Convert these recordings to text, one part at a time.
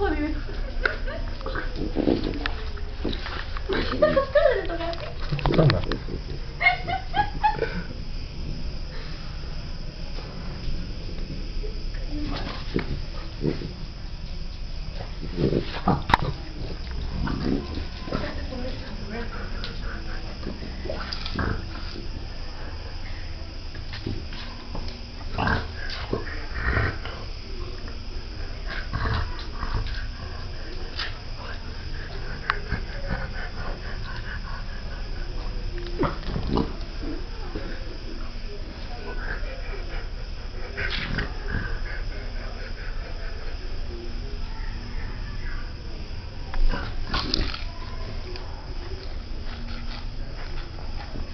Mama.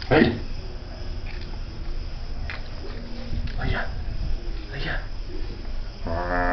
はい。あいや。あいや。